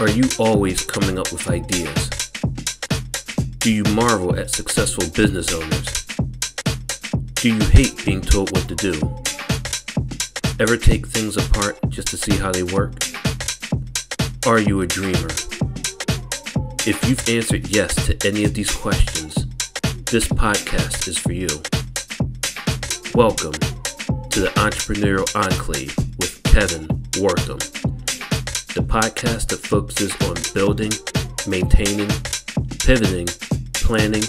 Are you always coming up with ideas? Do you marvel at successful business owners? Do you hate being told what to do? Ever take things apart just to see how they work? Are you a dreamer? If you've answered yes to any of these questions, this podcast is for you. Welcome to the Entrepreneurial Enclave with Kevin Wortham, the podcast that focuses on building, maintaining, pivoting, planning,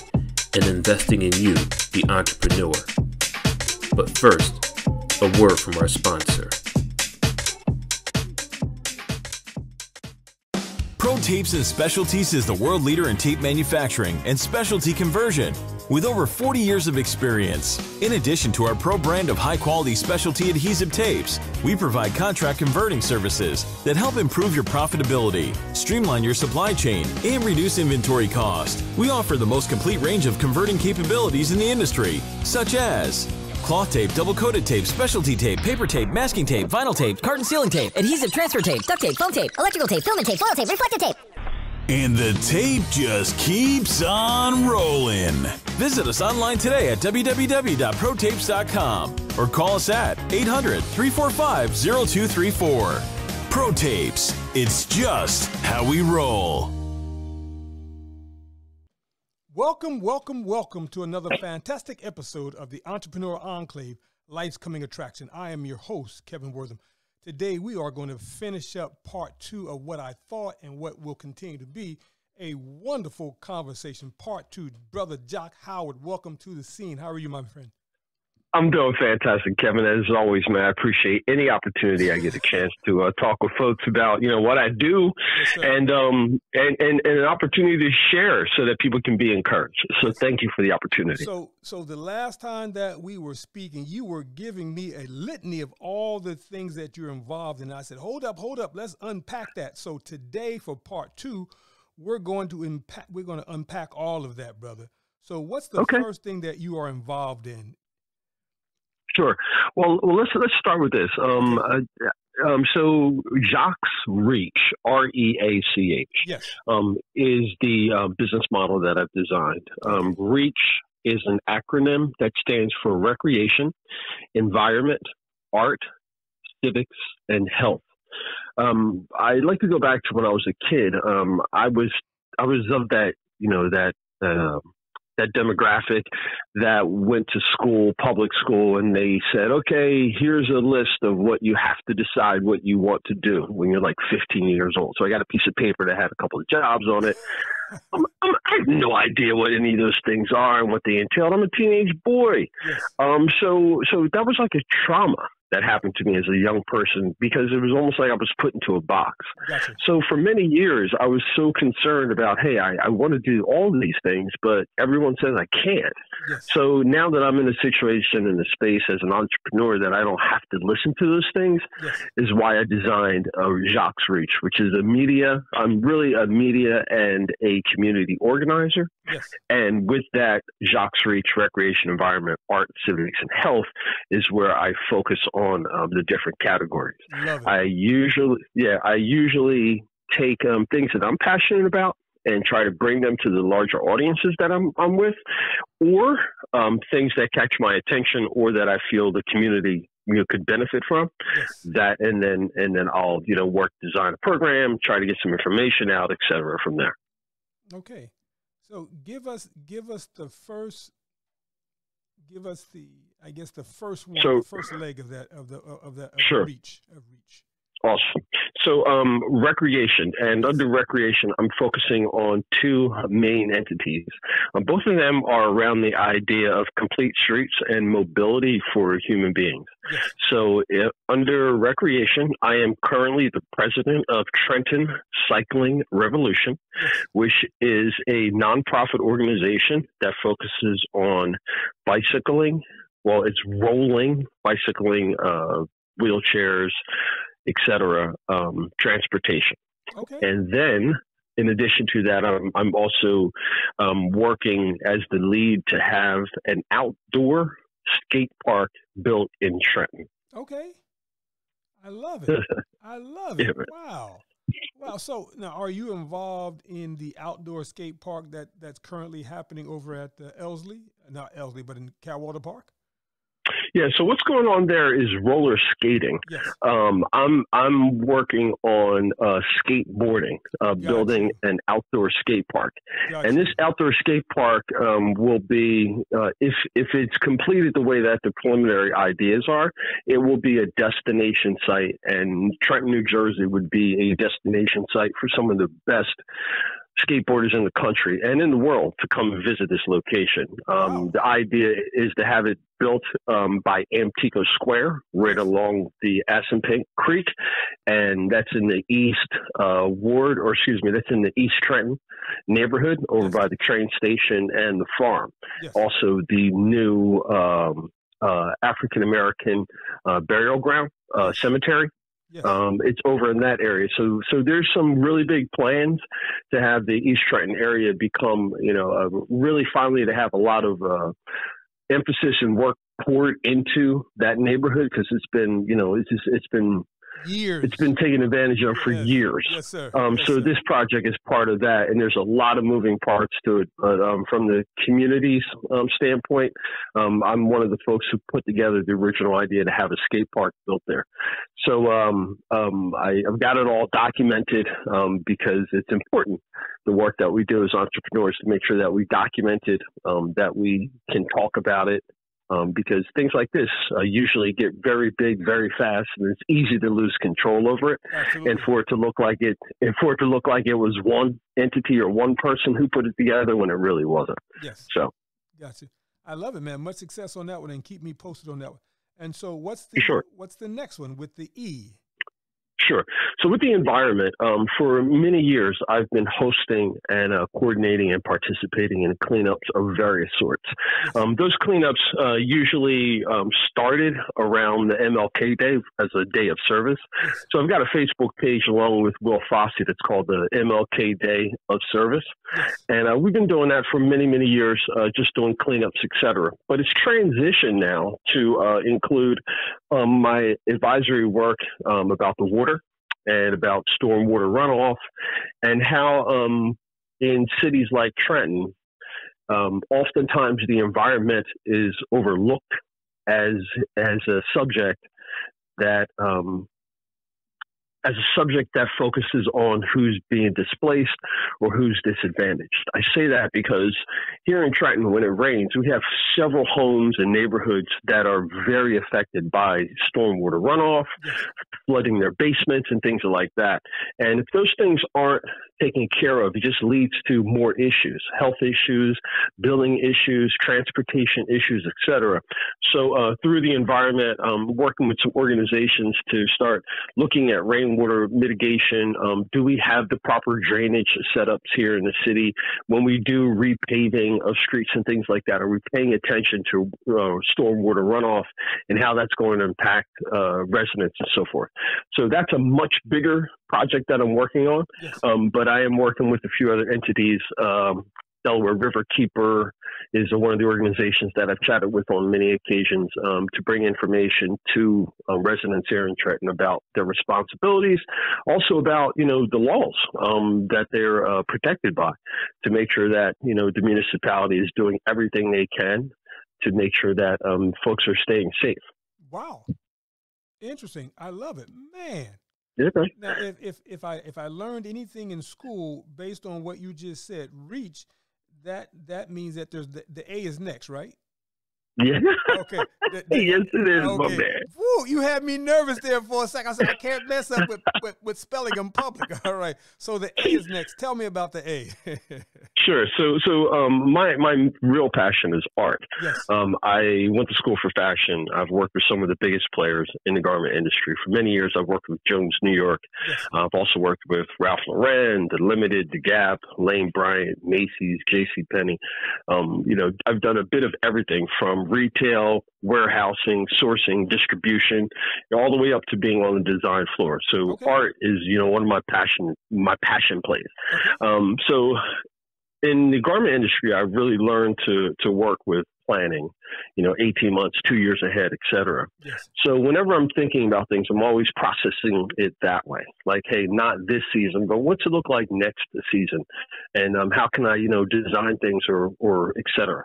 and investing in you, the entrepreneur. But first, a word from our sponsor. Pro Tapes and Specialties is the world leader in tape manufacturing and specialty conversion with over 40 years of experience. In addition to our pro brand of high quality specialty adhesive tapes, we provide contract converting services that help improve your profitability, streamline your supply chain, and reduce inventory cost. We offer the most complete range of converting capabilities in the industry, such as cloth tape, double coated tape, specialty tape, paper tape, masking tape, vinyl tape, carton sealing tape, adhesive transfer tape, duct tape, foam tape, electrical tape, filament tape, foil tape, reflective tape. And the tape just keeps on rolling. Visit us online today at www.protapes.com or call us at 800 345 0234. Pro Tapes, it's just how we roll. Welcome, welcome, welcome to another fantastic episode of the Entrepreneur Enclave Life's Coming Attraction. I am your host, Kevin Wortham. Today, we are going to finish up part two of what I thought and what will continue to be a wonderful conversation. Part two, Brother Jacque Howard, welcome to the scene. How are you, my friend? I'm doing fantastic, Kevin. As always, man, I appreciate any opportunity I get a chance to uh, talk with folks about you know what I do, yes, and um and, and and an opportunity to share so that people can be encouraged. So thank you for the opportunity. So so the last time that we were speaking, you were giving me a litany of all the things that you're involved in. I said, hold up, hold up, let's unpack that. So today for part two, we're going to impact. We're going to unpack all of that, brother. So what's the okay. first thing that you are involved in Sure. Well, well let's let's start with this. Um, uh, um, so Jacque Reach, R E A C H, yes, um, is the uh, business model that I've designed. Um, Reach is an acronym that stands for recreation, environment, art, civics, and health. Um, I like to go back to when I was a kid. Um, I was I was of that you know that uh, that demographic that went to school, public school, and they said, okay, here's a list of what you have to decide what you want to do when you're like 15 years old. So I got a piece of paper that had a couple of jobs on it. I'm, I'm, i have no idea what any of those things are and what they entailed. I'm a teenage boy. Yes. Um, so, so that was like a trauma that happened to me as a young person because it was almost like I was put into a box. Gotcha. So for many years, I was so concerned about, hey, I, I want to do all of these things, but everyone says I can't. Yes. So now that I'm in a situation in a space as an entrepreneur that I don't have to listen to those things, yes. is why I designed uh, Jacque Reach, which is a media. I'm really a media and a community organizer. Yes. And with that, Jacque Reach, recreation, environment, art, civics, and health is where I focus on um, the different categories. I usually, yeah, I usually take um, things that I'm passionate about and try to bring them to the larger audiences that I'm, I'm with, or um, things that catch my attention or that I feel the community you know, could benefit from. Yes. That and then and then I'll you know work design a program, try to get some information out, etc. From there. Okay, so give us give us the first give us the I guess the first one, so, the first leg of that of the of that of sure. reach of reach. Awesome. So, um, recreation, and under recreation, I'm focusing on two main entities. Um, both of them are around the idea of complete streets and mobility for human beings. So, if, under recreation, I am currently the president of Trenton Cycling Revolution, which is a nonprofit organization that focuses on bicycling. Well, it's rolling, bicycling, uh, wheelchairs, etc., um, transportation. Okay. And then, in addition to that, I'm, I'm also um, working as the lead to have an outdoor skate park built in Trenton. Okay. I love it. I love it. Yeah. Wow. Well, so now are you involved in the outdoor skate park that that's currently happening over at the Ellarslie? Not Ellarslie, but in Cadwalader Park. Yeah, so what's going on there is roller skating. Yes. Um, I'm I'm working on uh, skateboarding, uh, Gotcha. building an outdoor skate park, Gotcha. and this outdoor skate park um, will be uh, if if it's completed the way that the preliminary ideas are, it will be a destination site, and Trenton, New Jersey, would be a destination site for some of the best skateboarders in the country and in the world to come visit this location. Um, Wow. The idea is to have it built um, by Amtico Square, right along the Assunpink Creek, and that's in the East uh, Ward, or excuse me, that's in the East Trenton neighborhood over Yes. by the train station and the farm. yes. Also, the new um, uh, African American uh, burial ground uh, cemetery yes. um, it's over in that area. So, so there's some really big plans to have the East Trenton area become, you know, really finally to have a lot of uh, emphasis and work poured into that neighborhood because it's been, you know, it's just, it's been Years. it's been taken advantage of for Yes. years. Yes, sir. Um, Yes, so sir. this project is part of that, and there's a lot of moving parts to it. But um, from the community's um, standpoint, um, I'm one of the folks who put together the original idea to have a skate park built there. So um, um, I, I've got it all documented um, because it's important. The work that we do as entrepreneurs to make sure that we document it, um, that we can talk about it. Um, because things like this uh, usually get very big very fast, and it's easy to lose control over it Absolutely. and for it to look like it and for it to look like it was one entity or one person who put it together when it really wasn't. yes. So Gotcha. I love it, man. Much success on that one, and keep me posted on that one. And so, what's the Sure. what's the next one with the E? Sure. So with the environment, um, for many years, I've been hosting and uh, coordinating and participating in cleanups of various sorts. Um, those cleanups uh, usually um, started around the MLK Day as a day of service. So I've got a Facebook page along with Will Fossey that's called the MLK Day of Service. And uh, we've been doing that for many, many years, uh, just doing cleanups, et cetera. But it's transitioned now to uh, include um, my advisory work um, about the water and about stormwater runoff and how um, in cities like Trenton, um, oftentimes the environment is overlooked as as a subject that um, as a subject that focuses on who's being displaced or who's disadvantaged. I say that because here in Trenton, when it rains, we have several homes and neighborhoods that are very affected by stormwater runoff, flooding their basements, and things like that. And if those things aren't taken care of, it just leads to more issues, health issues, building issues, transportation issues, etc. So uh, through the environment, um, working with some organizations to start looking at rainwater mitigation. Um, do we have the proper drainage setups here in the city? When we do repaving of streets and things like that, are we paying attention to uh, stormwater runoff and how that's going to impact uh, residents and so forth? So that's a much bigger project that I'm working on, Yes. um, but I am working with a few other entities. Um, Delaware River Keeper is one of the organizations that I've chatted with on many occasions um, to bring information to uh, residents here in Trenton about their responsibilities, also about you know the laws um, that they're uh, protected by, to make sure that you know the municipality is doing everything they can to make sure that um, folks are staying safe. Wow. Interesting. I love it, man. Okay. Now, if, if if I if I learned anything in school based on what you just said, reach, that that means that there's the, the A is next, right? Yeah. Okay. The- the- yes, it is, my okay. man. Woo, you had me nervous there for a second. I said I can't mess up with, with, with spelling in public. All right. So the A is next. Tell me about the A. Sure. So, so um, my my real passion is art. yes. Um, I went to school for fashion. I've worked with some of the biggest players in the garment industry. For many years, I've worked with Jones New York. Yes. I've also worked with Ralph Lauren, The Limited, The Gap, Lane Bryant, Macy's, J.C. Penney. Um, you know, I've done a bit of everything from retail, warehousing, sourcing, distribution, all the way up to being on the design floor. So Okay. art is, you know, one of my passion, my passion plays. Okay. Um, so in the garment industry, I really learned to to work with planning, you know, 18 months, two years ahead, et cetera. Yes. So whenever I'm thinking about things, I'm always processing it that way. Like, hey, not this season, but what's it look like next season? And um, how can I, you know, design things or, or et cetera.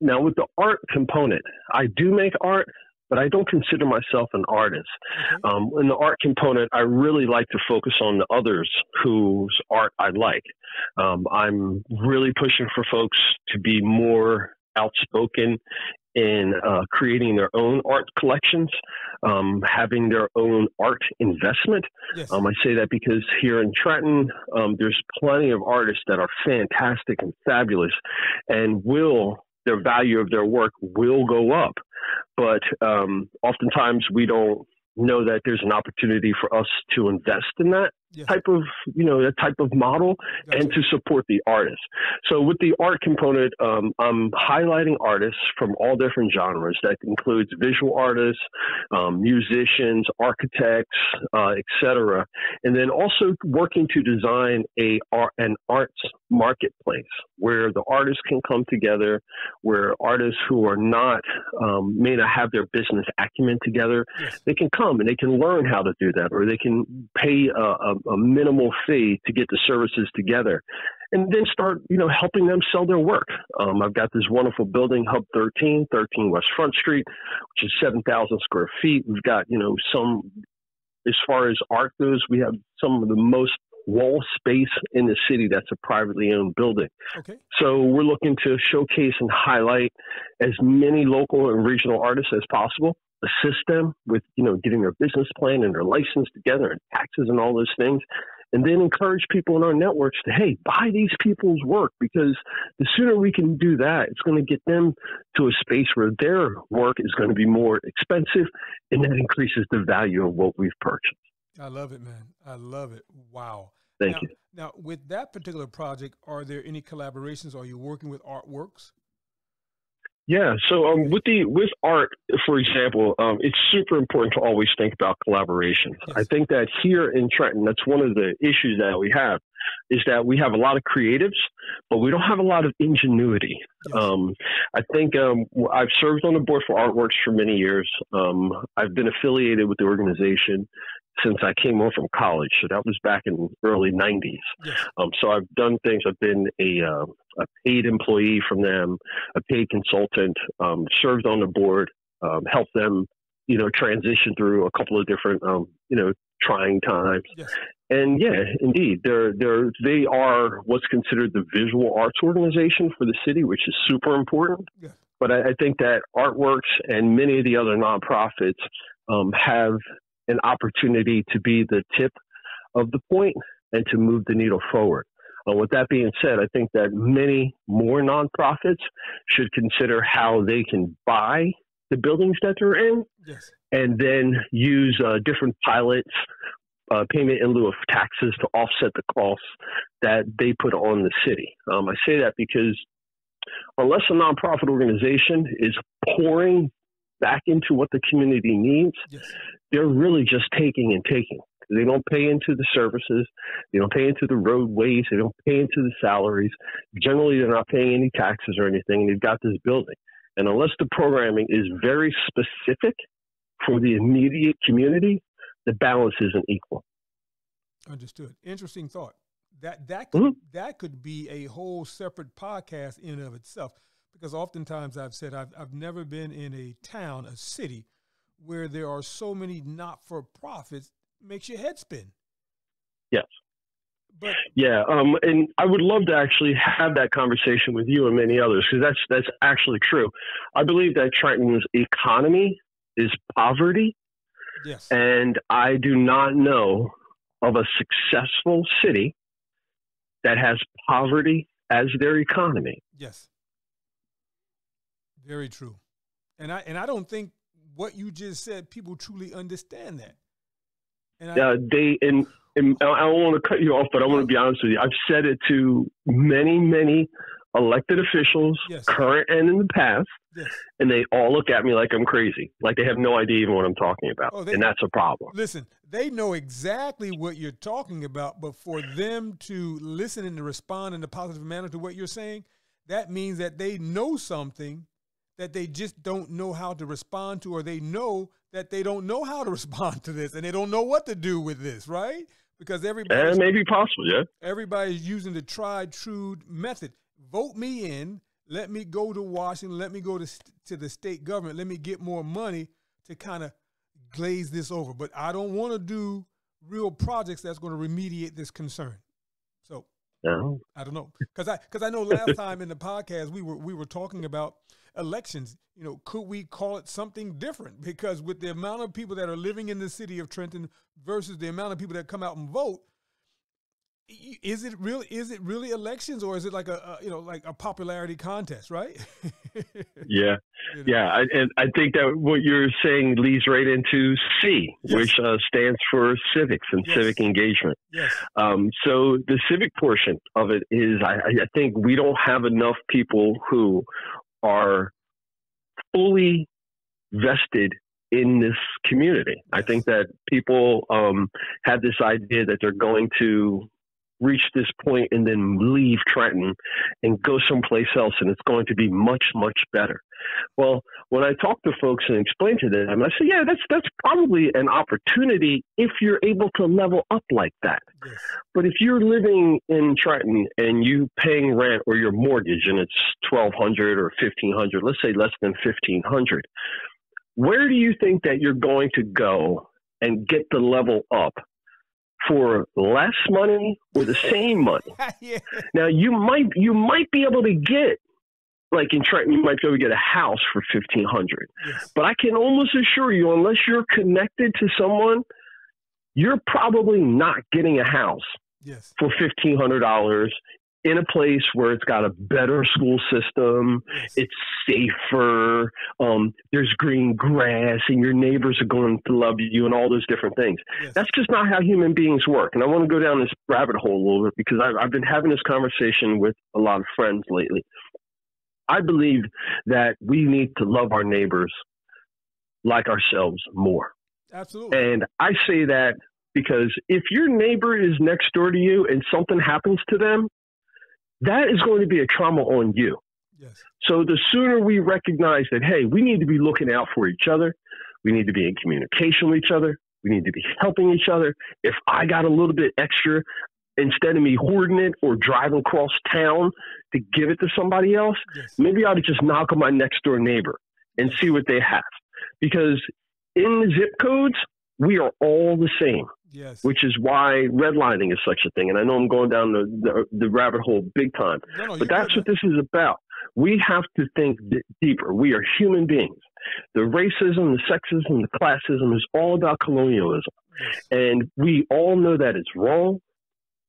Now, with the art component, I do make art, but I don't consider myself an artist. Okay. Um, in the art component, I really like to focus on the others whose art I like. Um, I'm really pushing for folks to be more outspoken in uh, creating their own art collections, um, having their own art investment. Yes. Um, I say that because here in Trenton, um, there's plenty of artists that are fantastic and fabulous, and will their value of their work will go up. But um, oftentimes we don't know that there's an opportunity for us to invest in that yes. type of you know that type of model Gotcha. and to support the artist. So with the art component, um, I'm highlighting artists from all different genres. That includes visual artists, um, musicians, architects, uh, etc. And then also working to design a art, an arts marketplace where the artists can come together, where artists who are not um, may not have their business acumen together, Yes. they can come and they can learn how to do that, or they can pay a, a, a minimal fee to get the services together, and then start, you know, helping them sell their work. Um, I've got this wonderful building, Hub 13, 13 West Front Street, which is 7,000 square feet. We've got, you know, some, as far as art goes, we have some of the most wall space in the city that's a privately owned building. Okay. So we're looking to showcase and highlight as many local and regional artists as possible, assist them with, you know, getting their business plan and their license together and taxes and all those things. And then encourage people in our networks to, hey, buy these people's work because the sooner we can do that, it's going to get them to a space where their work is going to be more expensive and that increases the value of what we've purchased. I love it, man. I love it. Wow. Thank now, you. Now, with that particular project, are there any collaborations? Are you working with artworks? Yeah. So um, with the with art, for example, um, it's super important to always think about collaboration. Yes. I think that here in Trenton, that's one of the issues that we have, is that we have a lot of creatives, but we don't have a lot of ingenuity. Yes. Um, I think um, I've served on the board for Artworks for many years. Um, I've been affiliated with the organization since I came home from college. So that was back in the early 90s. yes. Um, so I've done things. I've been a, uh, a paid employee from them, a paid consultant, um, served on the board, um, helped them, you know, transition through a couple of different, um, you know, trying times. Yes. And yeah, indeed, they're they're they are what's considered the visual arts organization for the city, which is super important. Yes. But I, I think that Artworks and many of the other nonprofits um, have an opportunity to be the tip of the point and to move the needle forward. Uh, with that being said, I think that many more nonprofits should consider how they can buy the buildings that they're in Yes. and then use uh, different pilots, uh, payment in lieu of taxes to offset the costs that they put on the city. Um, I say that because unless a nonprofit organization is pouring back into what the community needs, Yes. they're really just taking and taking. They don't pay into the services. They don't pay into the roadways. They don't pay into the salaries. Generally, they're not paying any taxes or anything. And they've got this building. And unless the programming is very specific for the immediate community, the balance isn't equal. Understood. Interesting thought. That that could, Mhm. that could be a whole separate podcast in and of itself. Because oftentimes I've said I've I've never been in a town, a city, where there are so many not for profits makes your head spin. Yes. But Yeah, um, and I would love to actually have that conversation with you and many others because that's that's actually true. I believe that Trenton's economy is poverty, yes. and I do not know of a successful city that has poverty as their economy. Yes. Very true. And I and I don't think what you just said people truly understand that. And I, Uh, they and, and I don't want to cut you off, but I want to be honest with you. I've said it to many, many elected officials, Yes. current and in the past, yes. and they all look at me like I'm crazy, like they have no idea even what I'm talking about, Oh, they- and that's a problem. Listen, they know exactly what you're talking about, but for them to listen and to respond in a positive manner to what you're saying, that means that they know something that they just don't know how to respond to, or they know that they don't know how to respond to this and they don't know what to do with this, right? Because everybody That may be possible, yeah. everybody's using the tried true method. Vote me in. Let me go to Washington. Let me go to to the state government. Let me get more money to kind of glaze this over. But I don't want to do real projects that's going to remediate this concern. So Yeah. I don't know because I because I know last time in the podcast we were we were talking about elections. You know, could we call it something different? Because with the amount of people that are living in the city of Trenton versus the amount of people that come out and vote, is it really is it really elections or is it like a, a you know like a popularity contest? Right? Yeah. You know? Yeah, I, and I think that what you're saying leads right into C, Yes. which uh, stands for civics and Yes. civic engagement. Yes. Um, so the civic portion of it is, I, I think we don't have enough people who are fully vested in this community. I think that people um, have this idea that they're going to reach this point and then leave Trenton and go someplace else, and it's going to be much, much better. Well, when I talk to folks and explain to them, I say, yeah, that's that's probably an opportunity if you're able to level up like that. Yes. But if you're living in Trenton and you paying rent or your mortgage and it's twelve hundred or fifteen hundred, let's say less than fifteen hundred, where do you think that you're going to go and get the level up for less money or the same money? yeah. Now you might you might be able to get like in Trenton, you might be able to get a house for fifteen hundred. Yes. But I can almost assure you, unless you're connected to someone, you're probably not getting a house Yes. for fifteen hundred dollars in a place where it's got a better school system, Yes. it's safer, um, there's green grass, and your neighbors are going to love you, and all those different things. yes. That's just not how human beings work. And I want to go down this rabbit hole a little bit because I've, I've been having this conversation with a lot of friends lately. I believe that we need to love our neighbors like ourselves more. Absolutely. And I say that because if your neighbor is next door to you and something happens to them, that is going to be a trauma on you. yes. So the sooner we recognize that, hey, we need to be looking out for each other, we need to be in communication with each other, we need to be helping each other. If I got a little bit extra, instead of me hoarding it or driving across town to give it to somebody else, Yes. maybe I ought to just knock on my next door neighbor and see what they have. Because in the zip codes, we are all the same Yes. which is why redlining is such a thing. And I know I'm going down the, the, the rabbit hole big time, No, no, but that's what this is about. We have to think d- deeper. We are human beings. The racism, the sexism, the classism is all about colonialism. Yes. And we all know that it's wrong.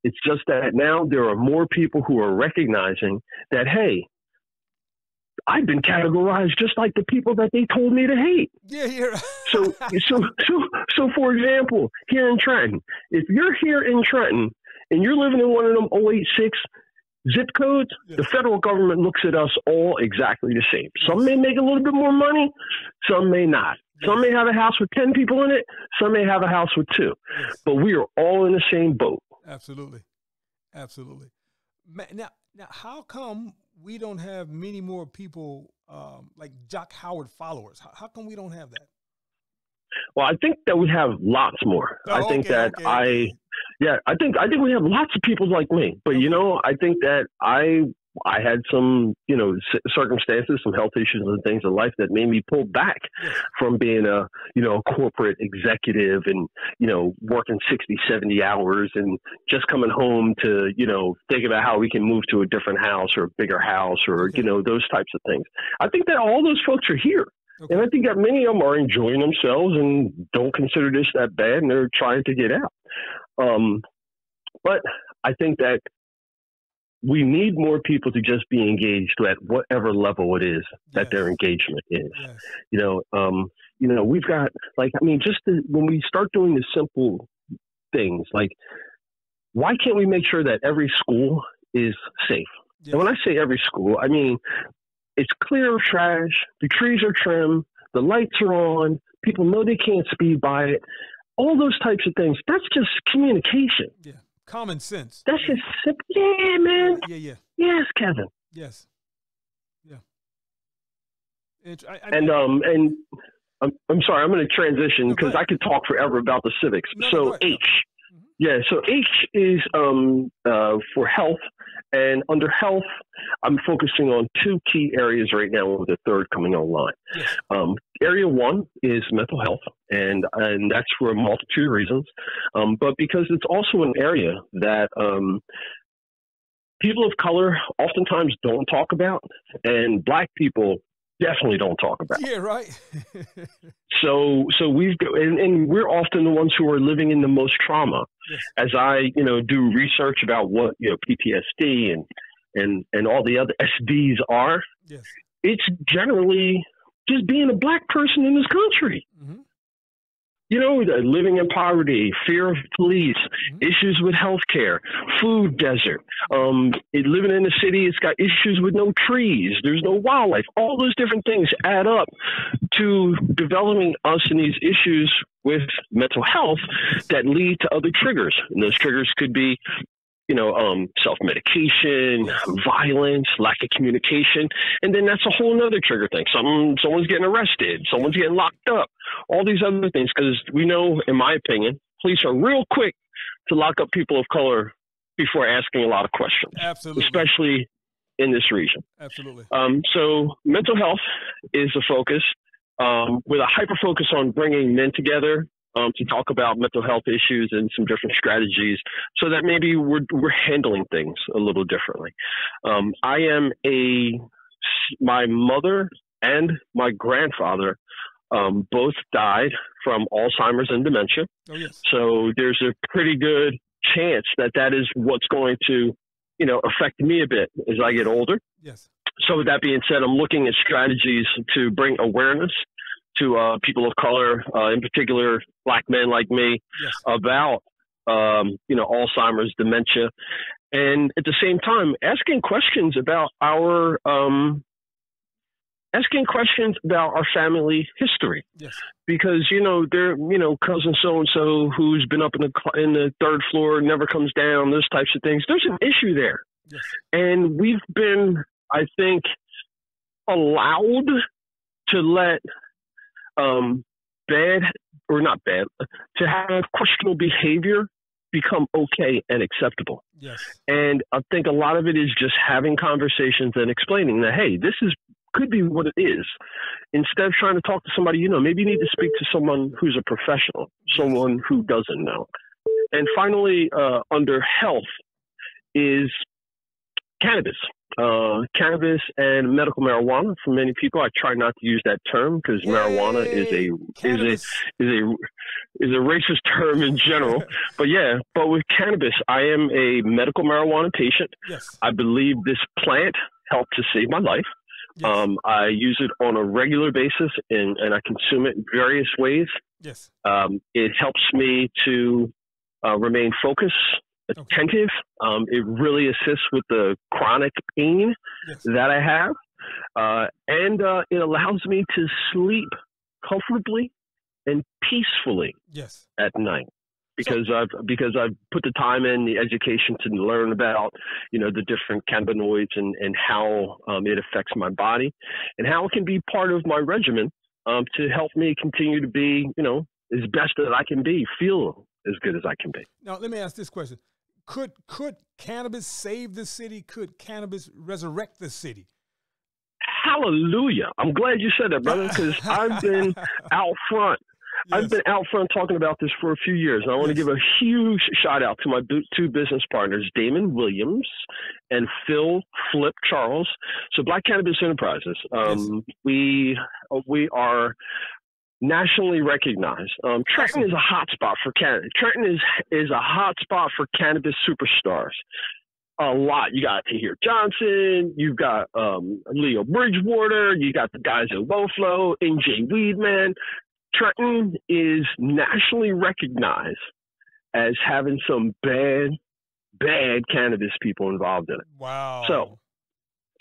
It's just that now there are more people who are recognizing that, hey, I've been categorized just like the people that they told me to hate. Yeah, yeah. So, so, so, so, for example, here in Trenton, if you're here in Trenton and you're living in one of them 086 zip codes, Yes. the federal government looks at us all exactly the same. Some may make a little bit more money, some may not. Some may have a house with 10 people in it, some may have a house with two. But we are all in the same boat. Absolutely, absolutely. Now, now, how come we don't have many more people um, like Jacque Howard followers? How, how come we don't have that? Well, I think that we have lots more. Oh, I think okay, that okay, I. Yeah, I think I think we have lots of people like me, but you know, I think that I I had some you know circumstances, some health issues and things in life that made me pull back from being a you know a corporate executive and you know working 60, 70 hours and just coming home to you know think about how we can move to a different house or a bigger house or you know those types of things. I think that all those folks are here. Okay. And I think that many of them are enjoying themselves and don't consider this that bad, and they're trying to get out. Um, but I think that we need more people to just be engaged at whatever level it is that Yes. their engagement is. Yes. You know, um, you know, we've got like I mean, just the, when we start doing the simple things, like why can't we make sure that every school is safe? Yes. And when I say every school, I mean it's clear of trash, the trees are trimmed, the lights are on, people know they can't speed by it. All those types of things. That's just communication. yeah. Common sense. That's just. Yeah, man. Yeah, yeah. Yes, Kevin. Yes. Yeah. I, I, and um and I'm, I'm sorry, I'm going to transition because I could talk forever about the civics. No, so H, mm-hmm. yeah, so H is um, uh, for health, and under health, I'm focusing on two key areas right now, with the third coming online. Yes. Um, area one is mental health, and and that's for a multitude of reasons, um, but because it's also an area that um, people of color oftentimes don't talk about, and black people definitely don't talk about. Yeah, right. so, so we've and, and, we're often the ones who are living in the most trauma. Yes. As I, you know, do research about what you know PTSD and and and all the other SDs are, yes. it's generally just being a black person in this country. Mm-hmm you know, living in poverty, fear of police, mm-hmm. issues with healthcare, food desert. Um, living in the city, it's got issues with no trees, there's no wildlife. All those different things add up to developing us in these issues with mental health that lead to other triggers. And those triggers could be you know, um, self medication, violence, lack of communication, and then that's a whole other trigger thing. Some someone's getting arrested, someone's getting locked up, all these other things. Because we know, in my opinion, police are real quick to lock up people of color before asking a lot of questions, absolutely, especially in this region. Absolutely. Um, so mental health is a focus. Um, with a hyper focus on bringing men together um, to talk about mental health issues and some different strategies so that maybe we're, we're handling things a little differently. Um, I am a, my mother and my grandfather um, both died from Alzheimer's and dementia. Oh, yes. So there's a pretty good chance that that is what's going to, you know, affect me a bit as I get older. Yes. So with that being said, I'm looking at strategies to bring awareness to uh, people of color, uh, in particular black men like me, yes. about um, you know Alzheimer's, dementia, and at the same time asking questions about our um, asking questions about our family history. Yes. Because you know they're you know cousin so and so who's been up in the in the third floor never comes down. Those types of things. There's an issue there, yes. and we've been I think allowed to let um, bad or not bad to have questionable behavior become okay and acceptable. Yes. And I think a lot of it is just having conversations and explaining that hey, this is could be what it is. Instead of trying to talk to somebody, you know, maybe you need to speak to someone who's a professional, someone who doesn't know. And finally, uh, under health is cannabis uh, cannabis and medical marijuana. For many people, I try not to use that term because marijuana is a cannabis. is a is a is a racist term in general. but yeah, but with cannabis, I am a medical marijuana patient. Yes. I believe this plant helped to save my life. Yes. Um, I use it on a regular basis and, and I consume it in various ways. Yes. Um, it helps me to uh, remain focused attentive. Um, it really assists with the chronic pain yes. that I have, uh, and uh, it allows me to sleep comfortably and peacefully yes. at night because so, I've because I've put the time in the education to learn about you know the different cannabinoids and and how um, it affects my body and how it can be part of my regimen um, to help me continue to be you know as best as I can be, feel as good as I can be. Now let me ask this question: could could cannabis save the city? Could cannabis resurrect the city? Hallelujah! I'm glad you said that, brother, because I've been out front. Yes. I've been out front talking about this for a few years. And I want yes. to give a huge shout out to my two business partners, Damon Williams and Phil Flip Charles. So Black Cannabis Enterprises. Um, yes. We we are nationally recognized. Um, Trenton is a hotspot for cannabis. Trenton is is a hotspot for cannabis superstars. A lot. You got Tahir Johnson. You've got um, Leo Bridgewater. You got the guys at Lowflow, NJ Weedman. Trenton is nationally recognized as having some bad, bad cannabis people involved in it. Wow. So,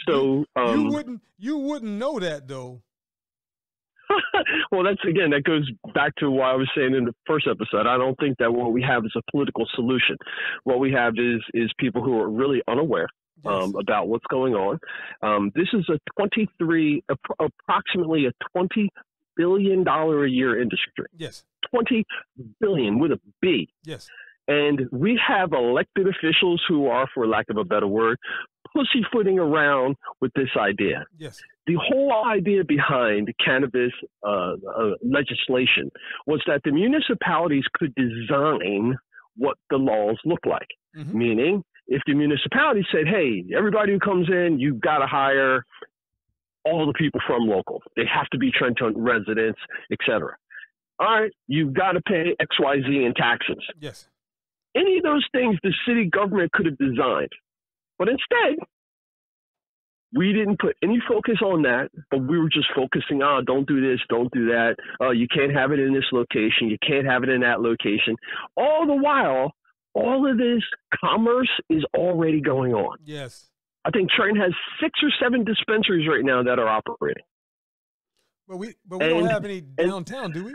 so um, you wouldn't you wouldn't know that though well, that's again, that goes back to why I was saying in the first episode. I don't think that what we have is a political solution. What we have is is people who are really unaware um, yes. about what's going on. Um, this is a 23, approximately a 20 billion dollar a year industry. Yes. 20 billion with a B. Yes. And we have elected officials who are, for lack of a better word, pussyfooting around with this idea. Yes. The whole idea behind cannabis uh, uh, legislation was that the municipalities could design what the laws look like. Mm-hmm. Meaning, if the municipality said, "Hey, everybody who comes in, you've got to hire all the people from local. They have to be Trenton residents, etc." All right, you've got to pay X, Y, Z in taxes. Yes. Any of those things the city government could have designed, but instead we didn't put any focus on that, but we were just focusing on don't do this, don't do that. Uh, you can't have it in this location. You can't have it in that location. All the while, all of this commerce is already going on. Yes. I think Trenton has six or seven dispensaries right now that are operating. But we, but we and, don't have any downtown, and, do we?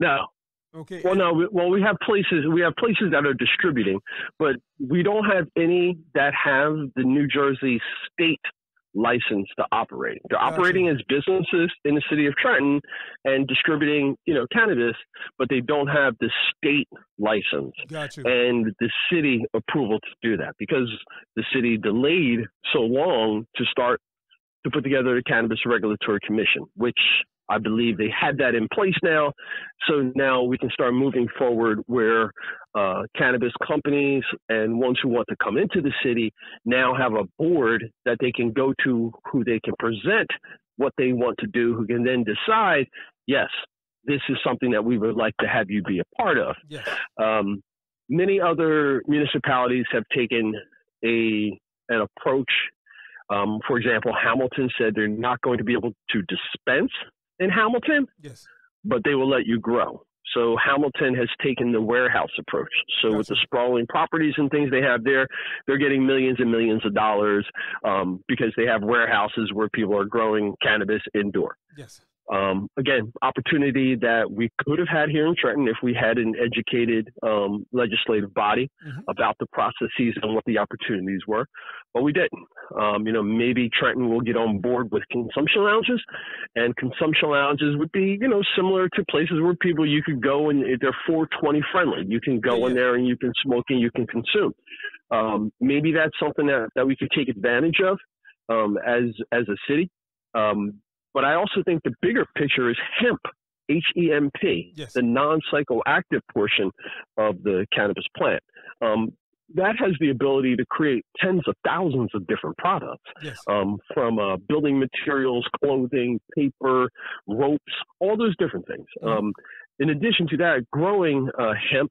No, Okay. Well, no. We, well, we have places. We have places that are distributing, but we don't have any that have the New Jersey state license to operate. They're gotcha. operating as businesses in the city of Trenton and distributing, you know, cannabis, but they don't have the state license gotcha. and the city approval to do that because the city delayed so long to start to put together the Cannabis Regulatory Commission, which I believe they had that in place now. So now we can start moving forward where uh, cannabis companies and ones who want to come into the city now have a board that they can go to who they can present what they want to do, who can then decide, yes, this is something that we would like to have you be a part of. Yes. Um, many other municipalities have taken a an approach. Um, for example, Hamilton said they're not going to be able to dispense in Hamilton, yes, but they will let you grow. So Hamilton has taken the warehouse approach. So with the sprawling properties and things they have there, they're getting millions and millions of dollars um, because they have warehouses where people are growing cannabis indoor. Yes. Um, again, opportunity that we could have had here in Trenton if we had an educated um, legislative body mm-hmm. about the processes and what the opportunities were, but we didn't. Um, you know, maybe Trenton will get on board with consumption lounges, and consumption lounges would be, you know, similar to places where people you could go and they're 420 friendly. You can go yeah. in there and you can smoke and you can consume. Um, maybe that's something that, that we could take advantage of um, as as a city. Um, but I also think the bigger picture is hemp, H E M P, yes. the non psychoactive portion of the cannabis plant. Um, that has the ability to create tens of thousands of different products yes. um, from uh, building materials, clothing, paper, ropes, all those different things. Mm-hmm. Um, in addition to that, growing uh, hemp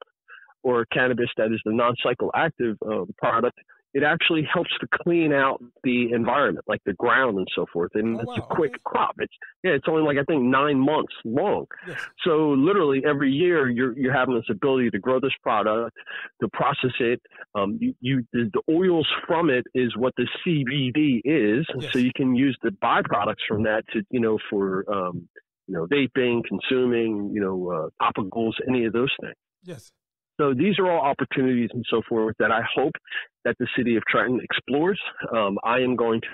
or cannabis that is the non psychoactive uh, product it actually helps to clean out the environment, like the ground and so forth. And oh, it's wow. a quick crop. It's yeah, it's only like I think nine months long. Yes. So literally every year you're you're having this ability to grow this product, to process it. Um, you, you the, the oils from it is what the CBD is. Yes. So you can use the byproducts from that to you know for um, you know vaping, consuming, you know uh, topicals, any of those things. Yes. So these are all opportunities and so forth that I hope that the city of Trenton explores. Um, I am going to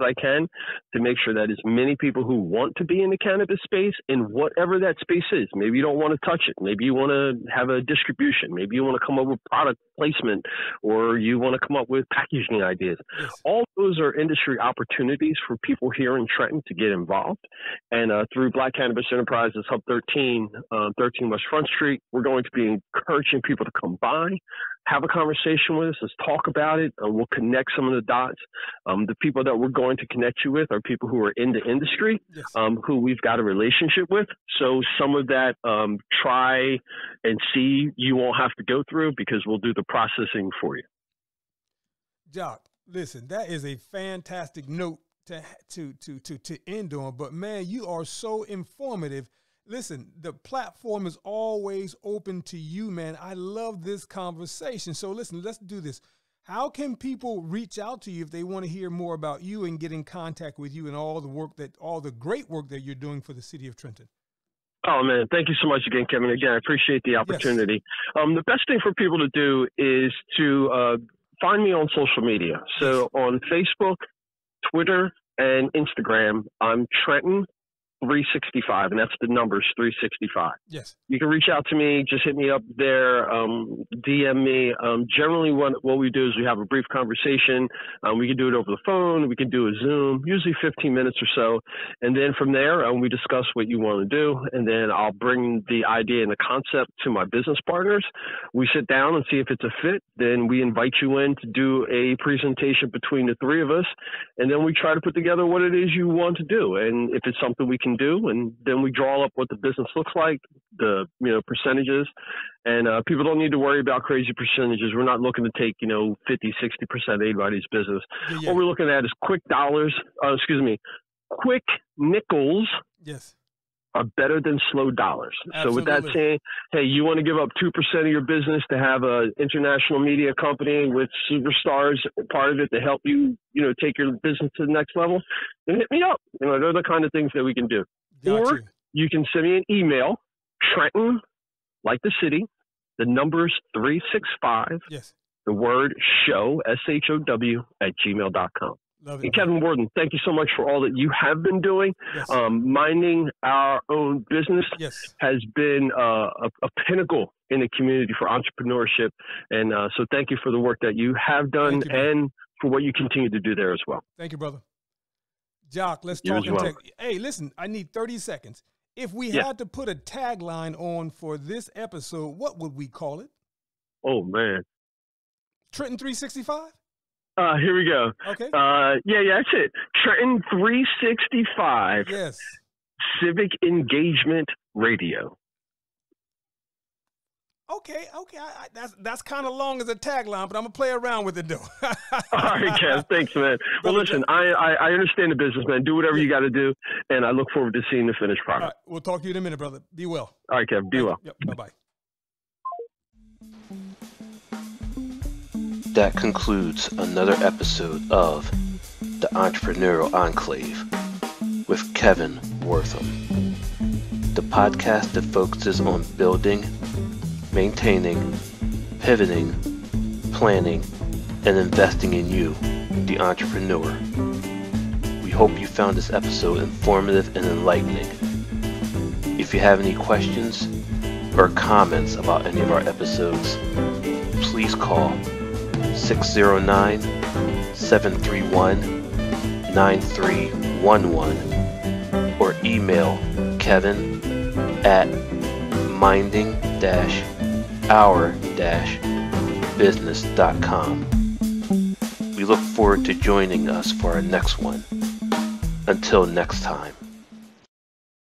I can to make sure that as many people who want to be in the cannabis space in whatever that space is. Maybe you don't want to touch it. Maybe you want to have a distribution. Maybe you want to come up with product placement or you want to come up with packaging ideas. Yes. All those are industry opportunities for people here in Trenton to get involved. And uh, through Black Cannabis Enterprises Hub 13, uh, 13 West Front Street, we're going to be encouraging people to come by, have a conversation with us. Let's talk about it. Uh, we'll connect some of the dots. Um, the people that we're going to connect you with are people who are in the industry, yes. um, who we've got a relationship with. So some of that um, try and see you won't have to go through because we'll do the processing for you. Jacque, listen, that is a fantastic note to to to to to end on. But man, you are so informative listen, the platform is always open to you, man. I love this conversation. So listen, let's do this. How can people reach out to you if they want to hear more about you and get in contact with you and all the work that all the great work that you're doing for the city of Trenton? Oh man, thank you so much again, Kevin. Again, I appreciate the opportunity. Yes. Um, the best thing for people to do is to uh, find me on social media. So on Facebook, Twitter, and Instagram, I'm Trenton 365, and that's the numbers 365. Yes. You can reach out to me. Just hit me up there. Um, DM me. Um, generally, what what we do is we have a brief conversation. Um, we can do it over the phone. We can do a Zoom, usually 15 minutes or so, and then from there um, we discuss what you want to do, and then I'll bring the idea and the concept to my business partners. We sit down and see if it's a fit. Then we invite you in to do a presentation between the three of us, and then we try to put together what it is you want to do, and if it's something we can do, and then we draw up what the business looks like, the you know percentages, and uh, people don't need to worry about crazy percentages. We're not looking to take you know 50, 60 percent of anybody's business. Yeah, yeah. What we're looking at is quick dollars. Uh, excuse me, quick nickels Yes. Are better than slow dollars. So with that saying, hey, you want to give up two percent of your business to have a international media company with superstars part of it to help you, you know, take your business to the next level, then hit me up. You know, they're the kind of things that we can do. Got Or- you. You can send me an email, Trenton, like the city, the numbers three six five, Yes. the word show S H O W at gmail.com. Love it. Kevin Wortham, thank you so much for all that you have been doing. Yes. Um, minding our own business yes. has been uh, a, a pinnacle in the community for entrepreneurship. And uh, so thank you for the work that you have done you, and for what you continue to do there as well. Thank you, brother. Jacque, let's You talk and well. Hey, listen, I need 30 seconds. If we Yeah. had to put a tagline on for this episode, what would we call it? Oh, man. Trenton 365? Uh, here we go. Okay. Uh, yeah, yeah, that's it. Trenton 365 yes. Civic Engagement Radio. Okay, okay. I, I, that's that's kind of long as a tagline, but I'm gonna play around with it though. All right, Kev. Thanks, man. Well, listen, I, I, I understand the business, man. Do whatever you got to do, and I look forward to seeing the finished product. right, we'll talk to you in a minute, brother. Be well. All right, Kev. Be well. Yep. Bye bye. That concludes another episode of The Entrepreneurial Enclave with Kevin Wortham. The podcast that focuses on building, maintaining, pivoting, planning, and investing in you, the entrepreneur. We hope you found this episode informative and enlightening. If you have any questions or comments about any of our episodes, please call 609 731 9311 or email kevin at minding our business.com. We look forward to joining us for our next one. Until next time.